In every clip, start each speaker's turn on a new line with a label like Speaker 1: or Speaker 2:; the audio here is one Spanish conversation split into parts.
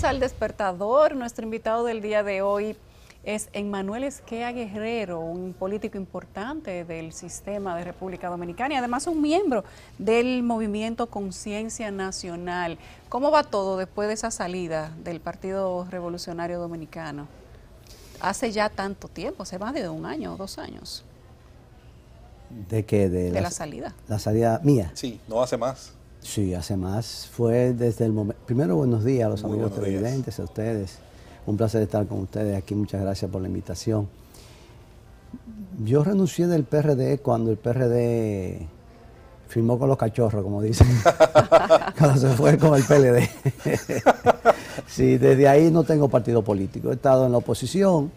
Speaker 1: Vamos al despertador. Nuestro invitado del día de hoy es Emmanuel Esquea Guerrero, un político importante del sistema de República Dominicana y además un miembro del movimiento Conciencia Nacional. ¿Cómo va todo después de esa salida del Partido Revolucionario Dominicano? Hace ya tanto tiempo, hace más de un año o dos años.
Speaker 2: ¿De qué?
Speaker 1: De, la, salida.
Speaker 2: La salida mía.
Speaker 3: Sí, no hace más.
Speaker 2: Sí, hace más. Fue desde el momento... Primero, buenos días a los amigos televidentes, a ustedes. Un placer estar con ustedes aquí. Muchas gracias por la invitación. Yo renuncié del PRD cuando el PRD firmó con los cachorros, como dicen, cuando se fue con el PLD. sí, desde ahí no tengo partido político. He estado en la oposición.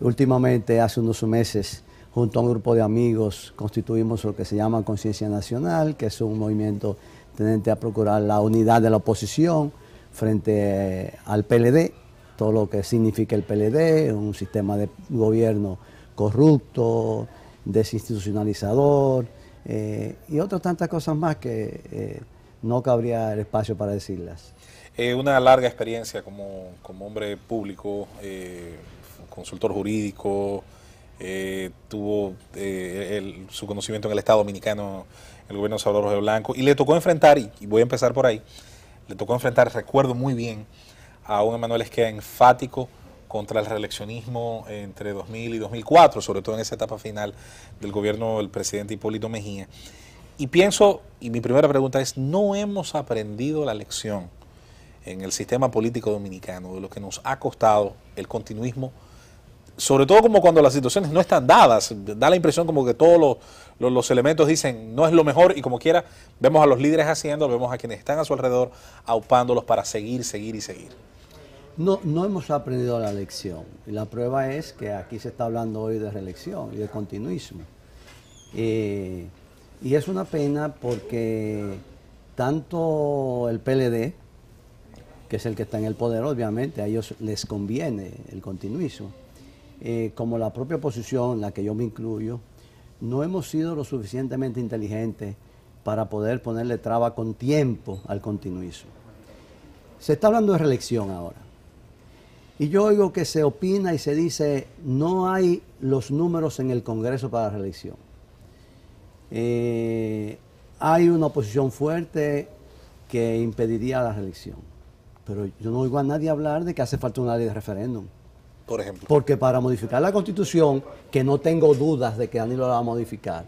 Speaker 2: Últimamente, hace unos meses, junto a un grupo de amigos, constituimos lo que se llama Conciencia Nacional, que es un movimiento tendente a procurar la unidad de la oposición frente al PLD todo lo que significa el PLD, un sistema de gobierno corrupto, desinstitucionalizador eh, y otras tantas cosas más que eh, no cabría el espacio para decirlas.
Speaker 3: Eh, una larga experiencia como, hombre público, consultor jurídico, tuvo su conocimiento en el Estado Dominicano, el gobierno de Salvador de Blanco, y le tocó enfrentar, y voy a empezar por ahí, le tocó enfrentar, recuerdo muy bien, a un Emanuel Esqueda enfático contra el reeleccionismo entre 2000 y 2004, sobre todo en esa etapa final del gobierno del presidente Hipólito Mejía. Y pienso, y mi primera pregunta es, ¿no hemos aprendido la lección en el sistema político dominicano de lo que nos ha costado el continuismo? Sobre todo como cuando las situaciones no están dadas, da la impresión como que todos los, los elementos dicen no es lo mejor y como quiera, vemos a los líderes haciendo, vemos a quienes están a su alrededor aupándolos para seguir, seguir y seguir.
Speaker 2: No, no hemos aprendido la lección. La prueba es que aquí se está hablando hoy de reelección y de continuismo. Eh, y es una pena porque tanto el PLD, que es el que está en el poder, obviamente, a ellos les conviene el continuismo, eh, como la propia oposición, en la que yo me incluyo, no hemos sido lo suficientemente inteligentes para poder ponerle traba con tiempo al continuismo. Se está hablando de reelección ahora. Y yo oigo que se opina y se dice, no hay los números en el Congreso para la reelección. Eh, hay una oposición fuerte que impediría la reelección. Pero yo no oigo a nadie hablar de que hace falta una ley de referéndum. Porque para modificar la constitución, que no tengo dudas de que Danilo la va a modificar,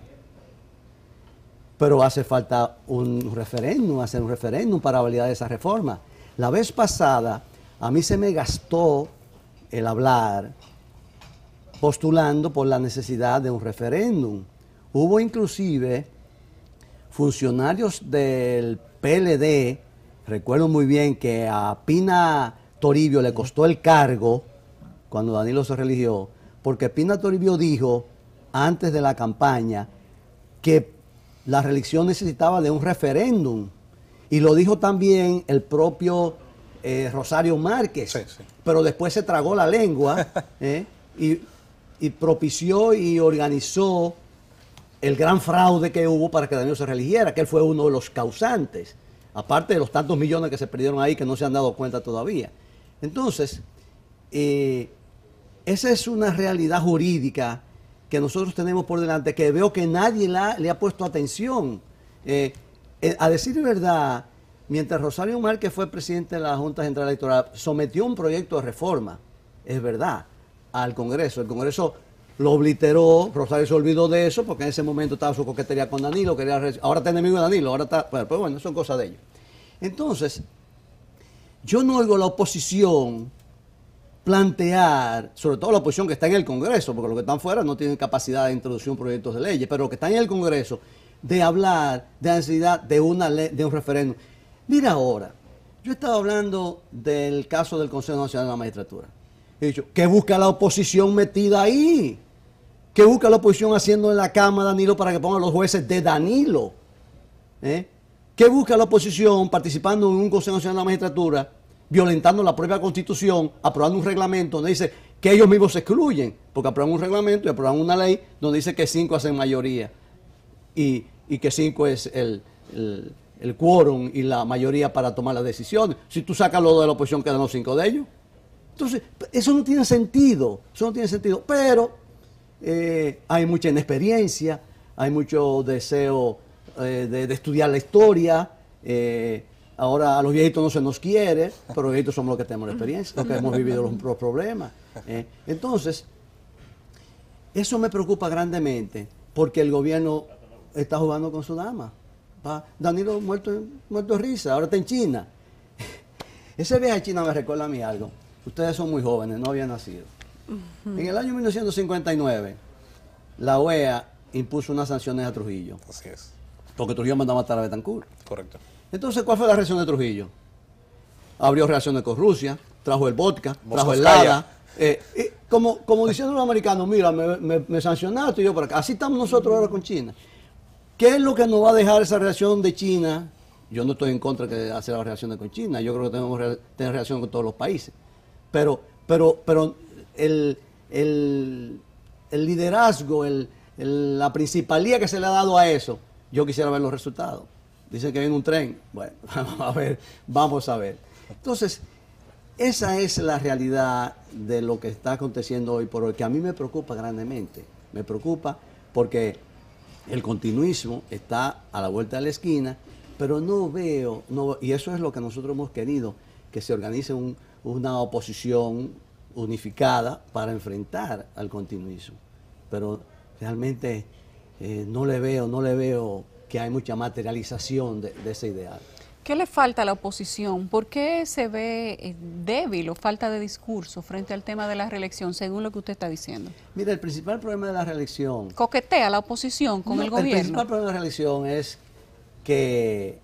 Speaker 2: pero hace falta un referéndum, hacer un referéndum para validar esa reforma. La vez pasada a mí se me gastó el hablar postulando por la necesidad de un referéndum. Hubo inclusive funcionarios del PLD, recuerdo muy bien que a Pina Toribio le costó el cargo cuando Danilo se religió, porque Pina Toribio dijo antes de la campaña que la reelección necesitaba de un referéndum. Y lo dijo también el propio eh, Rosario Márquez, pero después se tragó la lengua eh, y, propició y organizó el gran fraude que hubo para que Daniel se religiera, que él fue uno de los causantes, aparte de los tantos millones que se perdieron ahí que no se han dado cuenta todavía. Entonces, eh, esa es una realidad jurídica que nosotros tenemos por delante, que veo que nadie le ha puesto atención. a decir verdad, mientras Rosario Márquez fue presidente de la Junta Central Electoral, sometió un proyecto de reforma, es verdad, al Congreso. El Congreso lo obliteró, Rosario se olvidó de eso porque en ese momento estaba su coquetería con Danilo, quería, ahora está enemigo de Danilo, ahora está, bueno, pues bueno, son cosas de ellos. Entonces, yo no oigo la oposición plantear, sobre todo la oposición que está en el Congreso, porque los que están fuera no tienen capacidad de introducir proyectos de leyes, pero los que están en el Congreso, de hablar de la necesidad de una ley, de un referéndum. Mira ahora, yo he estado hablando del caso del Consejo Nacional de la Magistratura. He dicho, ¿qué busca la oposición metida ahí? ¿Qué busca la oposición haciendo en la cama, Danilo, para que pongan los jueces de Danilo? ¿Eh? ¿Qué busca la oposición participando en un Consejo Nacional de la Magistratura, violentando la propia Constitución, aprobando un reglamento donde dice que ellos mismos se excluyen, porque aprueban un reglamento y aprueban una ley donde dice que cinco hacen mayoría y, que cinco es el, el quórum y la mayoría para tomar las decisiones. Si tú sacas lo de la oposición, quedan los cinco de ellos. Entonces, eso no tiene sentido, eso no tiene sentido. Pero eh, hay mucha inexperiencia, hay mucho deseo eh, de, estudiar la historia. Eh, ahora a los viejitos no se nos quiere, pero los viejitos somos los que tenemos la experiencia, los que hemos vivido los, problemas. Entonces, eso me preocupa grandemente porque el gobierno está jugando con su dama. Danilo muerto, muerto de risa, ahora está en China. Ese viaje a China me recuerda a mí algo. Ustedes son muy jóvenes, no habían nacido. En el año 1959, la OEA impuso unas sanciones a Trujillo.
Speaker 3: Así es.
Speaker 2: Porque Trujillo mandaba a matar a Betancourt.
Speaker 3: Correcto.
Speaker 2: Entonces, ¿cuál fue la reacción de Trujillo? Abrió relaciones con Rusia, trajo el vodka, trajo el lada. Eh, como, como diciendo los americanos, mira, me, sancionaste y yo por acá. Así estamos nosotros ahora con China. ¿Qué es lo que nos va a dejar esa relación de China? Yo no estoy en contra de hacer las relaciones con China. Yo creo que tenemos que tener relación con todos los países. Pero, pero, pero el, liderazgo, la principalía que se le ha dado a eso, yo quisiera ver los resultados. Dicen que viene un tren. Bueno, vamos a ver, vamos a ver. Entonces, esa es la realidad de lo que está aconteciendo hoy por hoy, que a mí me preocupa grandemente. Me preocupa porque el continuismo está a la vuelta de la esquina, pero no veo, no, y eso es lo que nosotros hemos querido, que se organice una oposición unificada para enfrentar al continuismo. Pero realmente eh, no le veo, no le veo que hay mucha materialización de, ese ideal.
Speaker 1: ¿Qué le falta a la oposición? ¿Por qué se ve eh, débil o falta de discurso frente al tema de la reelección, según lo que usted está diciendo?
Speaker 2: Mira, el principal problema de la reelección...
Speaker 1: ¿Coquetea la oposición con el gobierno?
Speaker 2: El principal problema de la reelección es que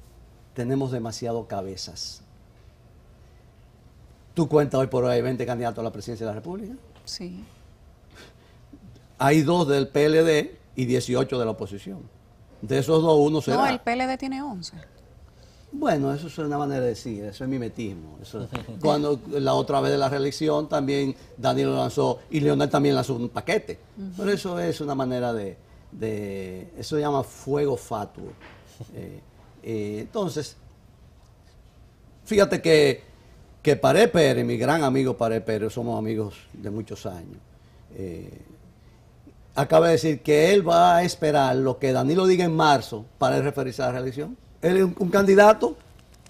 Speaker 2: tenemos demasiado cabezas. ¿Tú cuentas hoy por hoy 20 candidatos a la presidencia de la República?
Speaker 1: Sí.
Speaker 2: Hay dos del PLD y 18 de la oposición. De esos dos, uno será.
Speaker 1: No, el PLD tiene 11.
Speaker 2: Bueno, eso es una manera de decir, eso es mimetismo. cuando la otra vez de la reelección también Danilo lanzó y Leonel también lanzó un paquete. Pero eso es una manera de, eso se llama fuego fatuo. Eh, eh, entonces, fíjate que que Paré Pérez, mi gran amigo Paré Pérez, somos amigos de muchos años, eh, acaba de decir que él va a esperar lo que Danilo diga en marzo para referirse a la reelección. Él es un, candidato,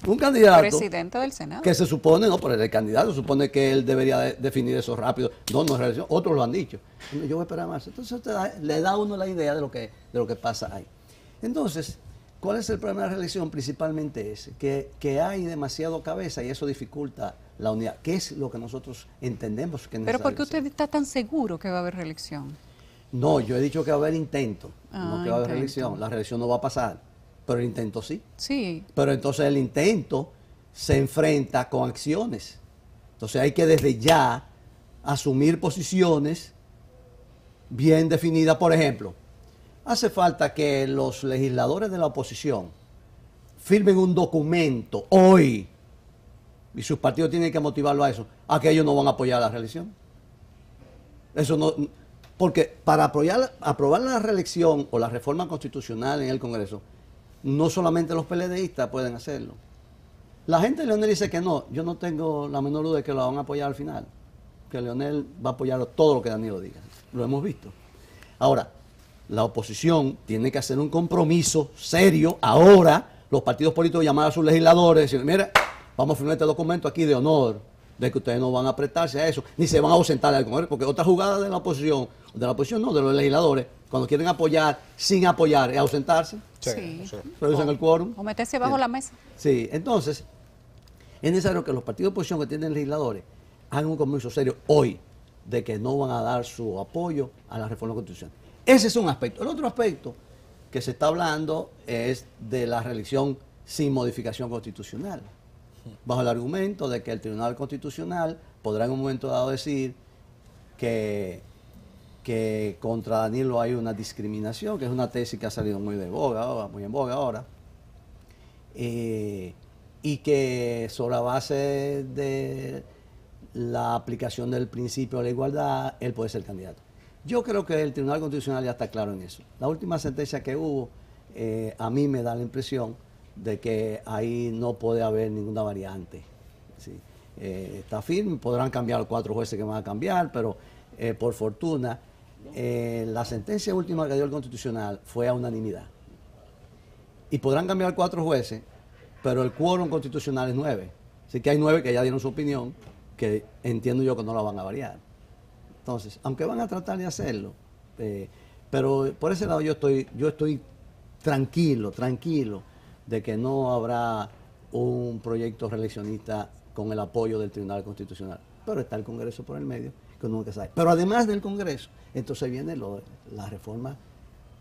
Speaker 2: un candidato.
Speaker 1: Presidente del Senado.
Speaker 2: Que se supone, no, pero el candidato, supone que él debería definir eso rápido. No, no es reelección, otros lo han dicho. Yo voy a esperar a marzo. Entonces le da a uno la idea de lo que, de lo que pasa ahí. Entonces, ¿Cuál es el problema de la reelección? Principalmente ese, que, hay demasiado cabeza y eso dificulta la unidad, ¿Qué es lo que nosotros entendemos que es
Speaker 1: Pero ¿por qué usted está tan seguro que va a haber reelección?
Speaker 2: No, yo he dicho que va a haber intento, no ah, que va a haber reelección. La reelección no va a pasar, pero el intento sí.
Speaker 1: Sí.
Speaker 2: Pero entonces el intento se enfrenta con acciones. Entonces hay que desde ya asumir posiciones bien definidas. Por ejemplo, hace falta que los legisladores de la oposición firmen un documento hoy, y sus partidos tienen que motivarlo a eso, a que ellos no van a apoyar la reelección. Eso no, porque para aprobar la reelección o la reforma constitucional en el Congreso, no solamente los PLDistas pueden hacerlo. La gente de Leonel dice que no, yo no tengo la menor duda de que lo van a apoyar al final, que Leonel va a apoyar todo lo que Danilo diga, lo hemos visto. Ahora, la oposición tiene que hacer un compromiso serio ahora, los partidos políticos llamar a sus legisladores y decir, mire, vamos a firmar este documento aquí de honor, de que ustedes no van a apretarse a eso, ni se van a ausentar al Congreso, porque otra jugada de la oposición, de la oposición no, de los legisladores, cuando quieren apoyar sin apoyar, es ausentarse.
Speaker 1: Sí.
Speaker 2: Reducen el quórum.
Speaker 1: O meterse bajo la mesa.
Speaker 2: Sí, entonces, es necesario que los partidos de oposición que tienen legisladores hagan un compromiso serio hoy de que no van a dar su apoyo a la reforma constitucional. Ese es un aspecto. El otro aspecto que se está hablando es de la reelección sin modificación constitucional, bajo el argumento de que el Tribunal Constitucional podrá en un momento dado decir que, que contra Danilo hay una discriminación, que es una tesis que ha salido muy de boga muy en boga ahora, eh, y que sobre la base de la aplicación del principio de la igualdad, él puede ser candidato. Yo creo que el Tribunal Constitucional ya está claro en eso. La última sentencia que hubo, eh, a mí me da la impresión de que ahí no puede haber ninguna variante. Eh, está firme, podrán cambiar cuatro jueces que van a cambiar, pero eh, por fortuna, eh, la sentencia última que dio el Constitucional fue a unanimidad. Y podrán cambiar cuatro jueces, pero el quórum constitucional es nueve. Así que hay nueve que ya dieron su opinión, que entiendo yo que no la van a variar. Entonces, aunque van a tratar de hacerlo, pero por ese lado yo estoy, yo estoy tranquilo, tranquilo de que no habrá un proyecto reeleccionista con el apoyo del Tribunal Constitucional. Pero está el Congreso por el medio, que nunca sabe. Pero además del Congreso, entonces viene la reforma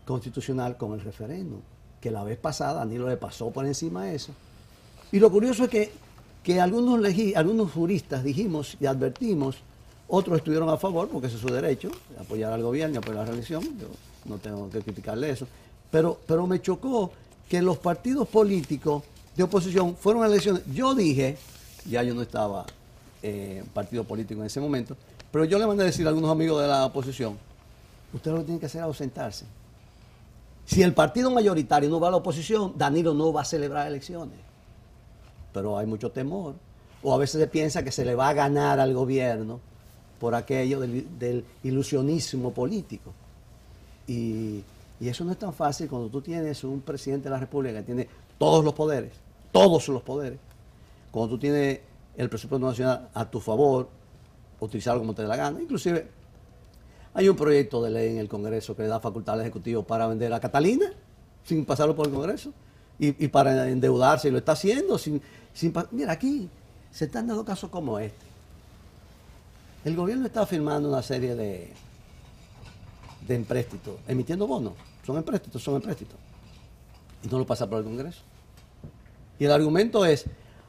Speaker 2: constitucional con el referéndum, que la vez pasada Danilo le pasó por encima de eso. Y lo curioso es que, que algunos, algunos juristas dijimos y advertimos, otros estuvieron a favor, porque ese es su derecho, apoyar al gobierno apoyar la reelección, yo no tengo que criticarle eso, pero, pero me chocó que los partidos políticos de oposición fueron a elecciones. Yo dije, ya yo no estaba en eh, partido político en ese momento, pero yo le mandé a decir a algunos amigos de la oposición, usted lo que tiene que hacer es ausentarse. Si el partido mayoritario no va a la oposición, Danilo no va a celebrar elecciones. Pero hay mucho temor. O a veces se piensa que se le va a ganar al gobierno por aquello del, del ilusionismo político. Y y eso no es tan fácil cuando tú tienes un presidente de la República que tiene todos los poderes, todos los poderes. Cuando tú tienes el presupuesto nacional a tu favor, utilizarlo como te dé la gana. Inclusive hay un proyecto de ley en el Congreso que le da facultad al Ejecutivo para vender a Catalina sin pasarlo por el Congreso y, para endeudarse y lo está haciendo sin, mira aquí se están dando casos como este. El gobierno está firmando una serie de, de empréstitos, emitiendo bonos. Son empréstitos, son empréstitos. Y no lo pasa por el Congreso. Y el argumento es,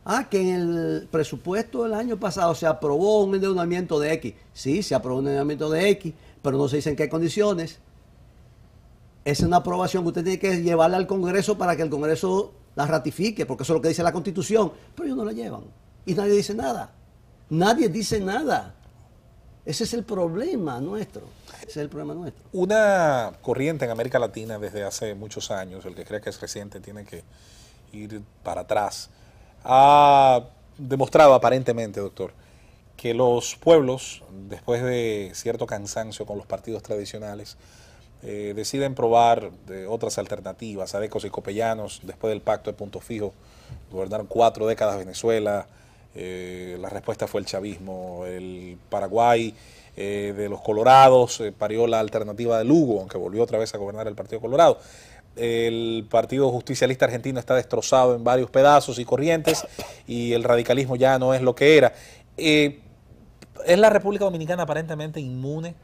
Speaker 2: ah, que en el presupuesto del año pasado se aprobó un endeudamiento de X. Sí, se aprobó un endeudamiento de X, pero no se dice en qué condiciones. Es una aprobación que usted tiene que llevarla al Congreso para que el Congreso la ratifique, porque eso es lo que dice la Constitución. Pero ellos no la llevan. Y nadie dice nada. Nadie dice nada. Ese es el problema nuestro. Ese es el problema nuestro.
Speaker 3: Una corriente en América Latina desde hace muchos años, el que cree que es reciente tiene que ir para atrás, ha demostrado aparentemente, doctor, que los pueblos, después de cierto cansancio con los partidos tradicionales, eh, deciden probar otras alternativas. Adecos y copellanos, después del pacto de punto fijo, gobernaron cuatro décadas Venezuela, eh, la respuesta fue el chavismo. El Paraguay eh, de los Colorados eh, parió la alternativa de Lugo, aunque volvió otra vez a gobernar el Partido Colorado. El Partido Justicialista Argentino está destrozado en varios pedazos y corrientes y el radicalismo ya no es lo que era. ¿Es la República Dominicana aparentemente inmune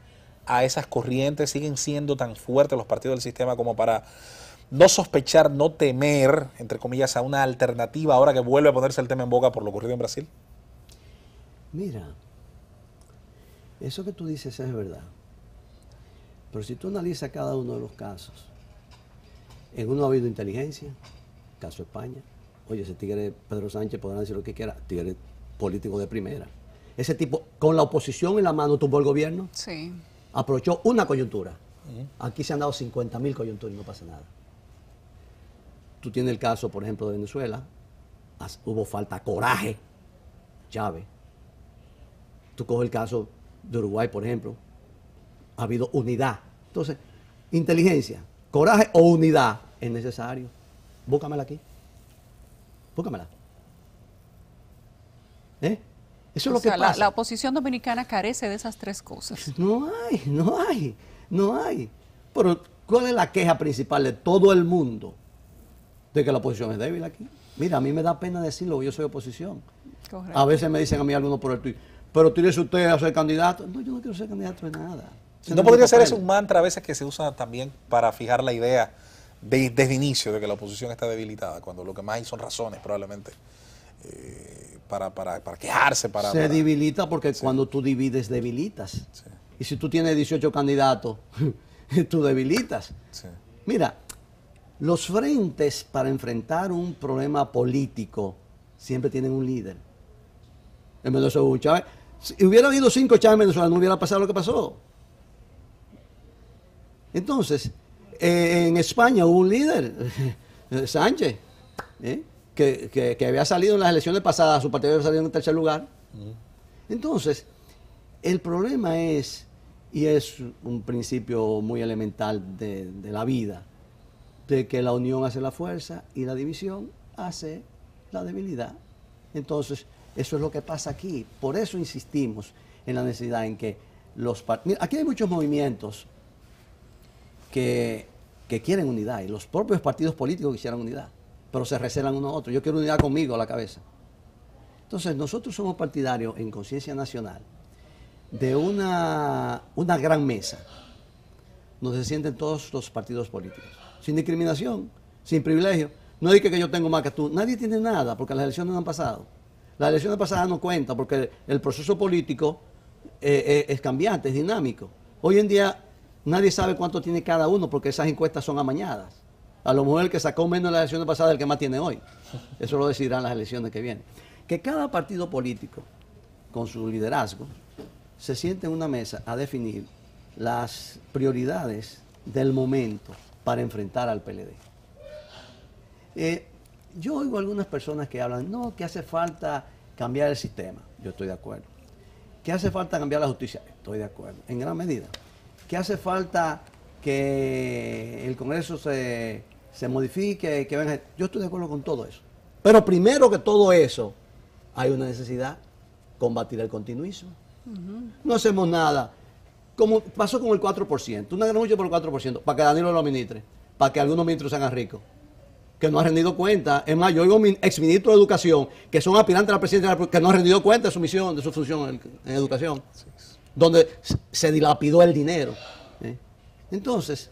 Speaker 3: a esas corrientes? ¿Siguen siendo tan fuertes los partidos del sistema como para no sospechar, no temer, entre comillas, a una alternativa ahora que vuelve a ponerse el tema en boca por lo ocurrido en Brasil?
Speaker 2: Mira, eso que tú dices es verdad. Pero si tú analizas cada uno de los casos, en uno ha habido inteligencia, caso España. Oye, ese tigre Pedro Sánchez podrá decir lo que quiera, tigre político de primera. Ese tipo, con la oposición en la mano, tuvo el gobierno.
Speaker 1: Sí.
Speaker 2: Aprovechó una coyuntura. Aquí se han dado 50 mil coyunturas y no pasa nada. Tú tienes el caso, por ejemplo, de Venezuela, hubo falta coraje, Chávez. Tú coges el caso de Uruguay, por ejemplo, ha habido unidad. Entonces, inteligencia, coraje o unidad es necesario. Búscamela aquí. Búscamela. ¿Eh? Eso es lo que pasa.
Speaker 1: La, oposición dominicana carece de esas tres cosas.
Speaker 2: No hay, no hay, no hay. Pero, ¿cuál es la queja principal de todo el mundo? De que la oposición es débil aquí. Mira, a mí me da pena decirlo, yo soy oposición. A veces me dicen a mí algunos por el tuit, pero tienes usted a ser candidato. No, yo no quiero ser candidato de nada.
Speaker 3: ¿No podría ser eso un mantra a veces que se usa también para fijar la idea desde el inicio de que la oposición está debilitada, cuando lo que más hay son razones probablemente eh, para, para, para, quejarse? Para,
Speaker 2: se debilita porque cuando tú divides, debilitas. Y si tú tienes 18 candidatos, tú debilitas. Mira, los frentes para enfrentar un problema político siempre tienen un líder. En Venezuela un Chávez. Si hubiera habido cinco Chávez en Venezuela, no hubiera pasado lo que pasó. Entonces, eh, en España hubo un líder, Sánchez. ¿eh? que, que- que había salido en las elecciones pasadas, su partido había salido en tercer lugar. Entonces, el problema es, y es un principio muy elemental de, de la vida, de que la unión hace la fuerza y la división hace la debilidad. Entonces, eso es lo que pasa aquí. Por eso insistimos en la necesidad en que los par- Mira, aquí hay muchos movimientos que, que quieren unidad y los propios partidos políticos quisieran unidad, pero se recelan uno a otro. Yo quiero unidad conmigo a la cabeza. Entonces, nosotros somos partidarios en Conciencia Nacional de una, una gran mesa donde se sienten todos los partidos políticos, sin discriminación, sin privilegio. No diga que yo tengo más que tú. Nadie tiene nada porque las elecciones no han pasado. Las elecciones pasadas no cuentan porque el proceso político eh, eh, es cambiante, es dinámico. Hoy en día nadie sabe cuánto tiene cada uno porque esas encuestas son amañadas. A lo mejor el que sacó menos en las elecciones pasadas es el que más tiene hoy. Eso lo decidirán las elecciones que vienen. Que cada partido político, con su liderazgo, se siente en una mesa a definir las prioridades del momento para enfrentar al PLD. Eh, yo oigo algunas personas que hablan, no, que hace falta cambiar el sistema. Yo estoy de acuerdo. Que hace falta cambiar la justicia. Estoy de acuerdo, en gran medida. Que hace falta que el Congreso se, se modifique, que venga. Yo estoy de acuerdo con todo eso. Pero primero que todo eso, hay una necesidad, combatir el continuismo. No hacemos nada. Como pasó con el 4%, una gran lucha por el 4%, para que Danilo lo administre, para que algunos ministros se hagan ricos, que no han rendido cuenta. Es más, yo oigo min- exministros de educación que son aspirantes a la presidencia de la República, que no han rendido cuenta de su misión, de su función en, en educación, donde se- se dilapidó el dinero. ¿eh? Entonces,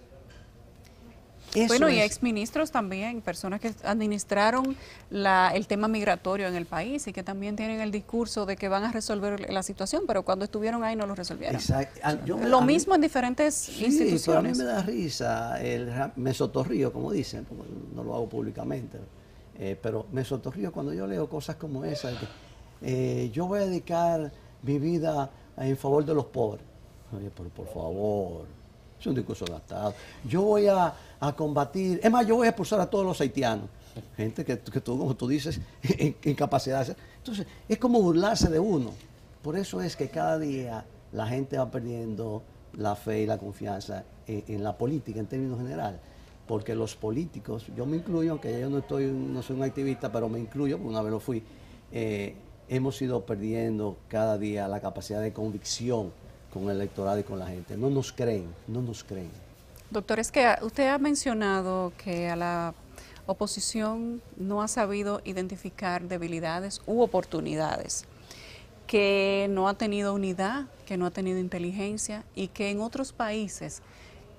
Speaker 2: eso
Speaker 1: Bueno, y
Speaker 2: es-
Speaker 1: exministros también, personas que administraron la, el tema migratorio en el país y que también tienen el discurso de que van a resolver la situación, pero cuando estuvieron ahí no lo resolvieron.
Speaker 2: Exacto. Yo-
Speaker 1: Lo
Speaker 2: mí-
Speaker 1: mismo en diferentes
Speaker 2: Sí, pero a mí
Speaker 1: instituciones.
Speaker 2: me da risa el me sotorrío, como dicen, no lo hago públicamente, eh, pero me sotorrío cuando yo leo cosas como esa, que eh, yo voy a dedicar mi vida en favor de los pobres. Oye, pero por favor, es un discurso gastado. Yo voy a, a combatir, es más, yo voy a expulsar a todos los haitianos. Gente que, que tú, como tú dices, incapacidad. Entonces, es como burlarse de uno. Por eso es que cada día la gente va perdiendo la fe y la confianza en, la política en términos general. Porque los políticos, yo me incluyo, aunque yo no, estoy, no soy un activista, pero me incluyo, porque una vez lo fui, eh, hemos ido perdiendo cada día la capacidad de convicción con el electorado y con la gente. No nos creen, no nos creen.
Speaker 1: Doctor, es que usted ha mencionado que a la oposición no ha sabido identificar debilidades u oportunidades, que no ha tenido unidad, que no ha tenido inteligencia y que en otros países,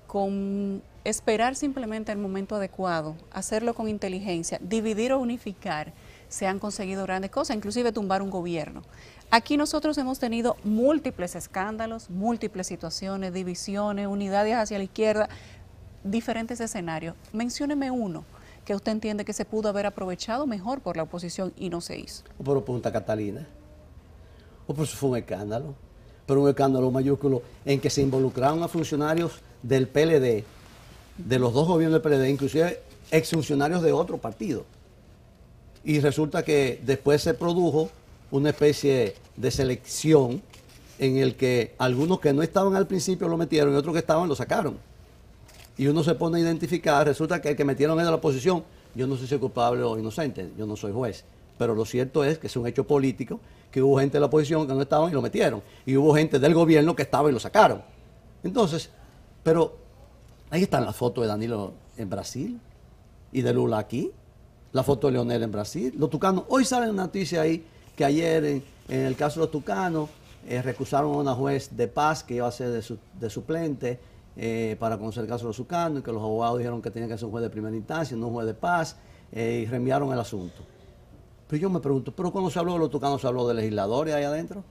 Speaker 1: con esperar simplemente el momento adecuado, hacerlo con inteligencia, dividir o unificar, se han conseguido grandes cosas, inclusive tumbar un gobierno. Aquí nosotros hemos tenido múltiples escándalos, múltiples situaciones, divisiones, unidades hacia la izquierda, diferentes escenarios. Mencióneme uno que usted entiende que se pudo haber aprovechado mejor por la oposición y no se hizo.
Speaker 2: O por Punta Catalina. O por eso fue un escándalo. Pero un escándalo mayúsculo en que se involucraron a funcionarios del PLD, de los dos gobiernos del PLD, inclusive exfuncionarios de otro partido. Y resulta que después se produjo una especie de selección en el que algunos que no estaban al principio lo metieron y otros que estaban lo sacaron. Y uno se pone a identificar, resulta que el que metieron de la oposición. Yo no sé si es culpable o inocente, yo no soy juez. Pero lo cierto es que es un hecho político, que hubo gente de la oposición que no estaban y lo metieron. Y hubo gente del gobierno que estaba y lo sacaron. Entonces, pero ahí están las fotos de Danilo en Brasil y de Lula aquí, la foto de Leonel en Brasil, los tucanos. Hoy sale una noticia ahí que ayer en, en el caso de los tucanos eh, recusaron a una juez de paz que iba a ser de, su- de suplente eh, para conocer el caso de los tucanos y que los abogados dijeron que tenía que ser un juez de primera instancia, no un juez de paz, eh, y reenviaron el asunto. Pero yo me pregunto, ¿pero cuando se habló de los tucanos se habló de legisladores ahí adentro?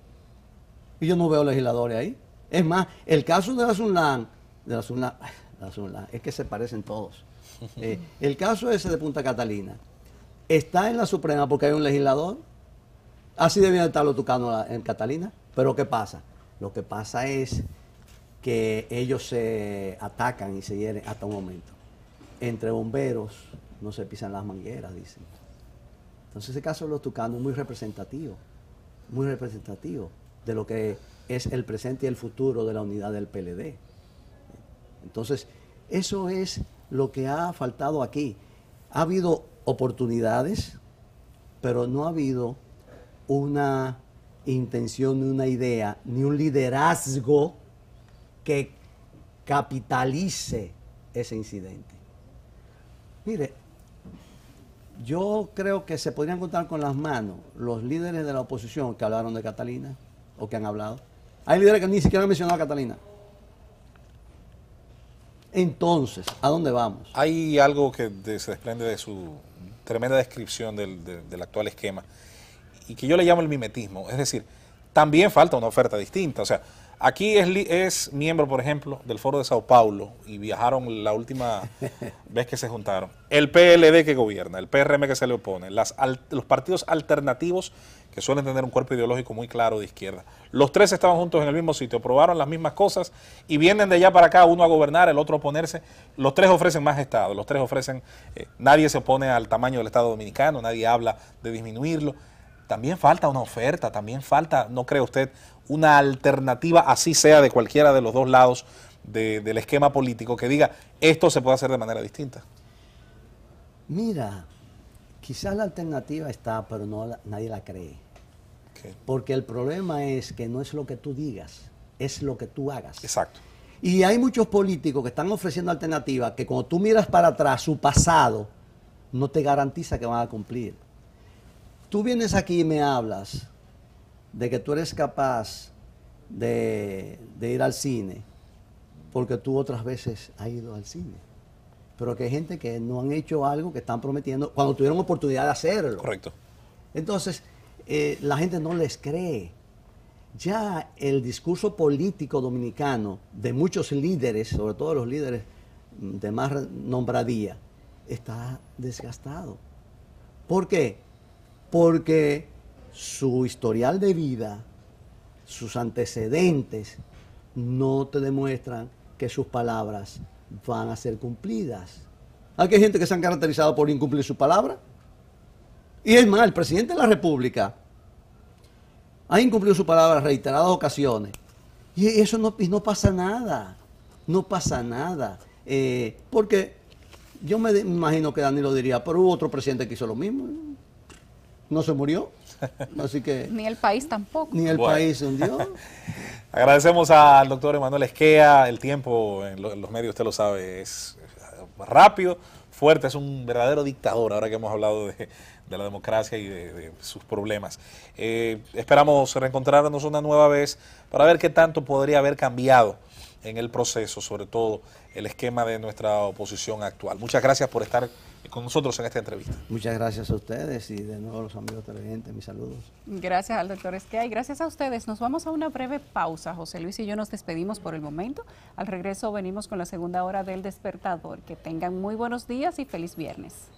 Speaker 2: Y yo no veo legisladores ahí. Es más, el caso de la Sunlan, de la Sunlan, la Sunlan, es que se parecen todos. El caso ese de Punta Catalina está en la Suprema porque hay un legislador. Así debían estar los tucanos en Catalina. Pero ¿qué pasa? Lo que pasa es que ellos se atacan y se hieren hasta un momento. Entre bomberos no se pisan las mangueras, dicen. Entonces ese caso de los tucanos es muy representativo, muy representativo de lo que es el presente y el futuro de la unidad del PLD. Entonces, eso es lo que ha faltado aquí. Ha habido oportunidades, pero no ha habido una intención, ni una idea, ni un liderazgo que capitalice ese incidente. Mire, yo creo que se podrían contar con las manos los líderes de la oposición que hablaron de Catalina o que han hablado. Hay líderes que ni siquiera han mencionado a Catalina. Entonces, ¿a dónde vamos?
Speaker 3: Hay algo que se desprende de su tremenda descripción del, del actual esquema y que yo le llamo el mimetismo. Es decir, también falta una oferta distinta. O sea, Aquí es, es, miembro, por ejemplo, del Foro de Sao Paulo y viajaron la última vez que se juntaron. El PLD que gobierna, el PRM que se le opone, las, los partidos alternativos que suelen tener un cuerpo ideológico muy claro de izquierda. Los tres estaban juntos en el mismo sitio, probaron las mismas cosas y vienen de allá para acá, uno a gobernar, el otro a oponerse. Los tres ofrecen más Estado, los tres ofrecen, eh, nadie se opone al tamaño del Estado dominicano, nadie habla de disminuirlo también falta una oferta, también falta, ¿no cree usted, una alternativa, así sea de cualquiera de los dos lados del esquema político, que diga esto se puede hacer de manera distinta?
Speaker 2: Mira, quizás la alternativa está, pero no nadie la cree. Porque el problema es que no es lo que tú digas, es lo que tú hagas.
Speaker 3: Exacto.
Speaker 2: Y hay muchos políticos que están ofreciendo alternativas que cuando tú miras para atrás su pasado, no te garantiza que van a cumplir tú vienes aquí y me hablas de que tú eres capaz de, ir al cine, porque tú otras veces has ido al cine. Pero que hay gente que no han hecho algo que están prometiendo cuando tuvieron oportunidad de hacerlo.
Speaker 3: Correcto.
Speaker 2: Entonces, eh, la gente no les cree. Ya el discurso político dominicano de muchos líderes, sobre todo los líderes de más nombradía, está desgastado. ¿Por qué? Porque su historial de vida, sus antecedentes, no te demuestran que sus palabras van a ser cumplidas. Aquí hay gente que se han caracterizado por incumplir su palabra. Y es más, el presidente de la República ha incumplido su palabra en reiteradas ocasiones. Y eso no, pasa nada. No pasa nada. Eh, porque yo me imagino que Danilo diría, pero hubo otro presidente que hizo lo mismo no se murió. Así que.
Speaker 1: ni el país tampoco.
Speaker 2: Ni el país se hundió.
Speaker 3: Agradecemos al doctor Emanuel Esquea. El tiempo en, los medios, usted lo sabe, es rápido, fuerte, es un verdadero dictador, ahora que hemos hablado de, la democracia y de, sus problemas. Eh, esperamos reencontrarnos una nueva vez para ver qué tanto podría haber cambiado en el proceso, sobre todo el esquema de nuestra oposición actual. Muchas gracias por estar con nosotros en esta entrevista.
Speaker 2: Muchas gracias a ustedes y de nuevo a los amigos televidentes, mis saludos.
Speaker 1: Gracias al doctor Esquia y gracias a ustedes. Nos vamos a una breve pausa. José Luis y yo nos despedimos por el momento. Al regreso venimos con la segunda hora del despertador. Que tengan muy buenos días y feliz viernes.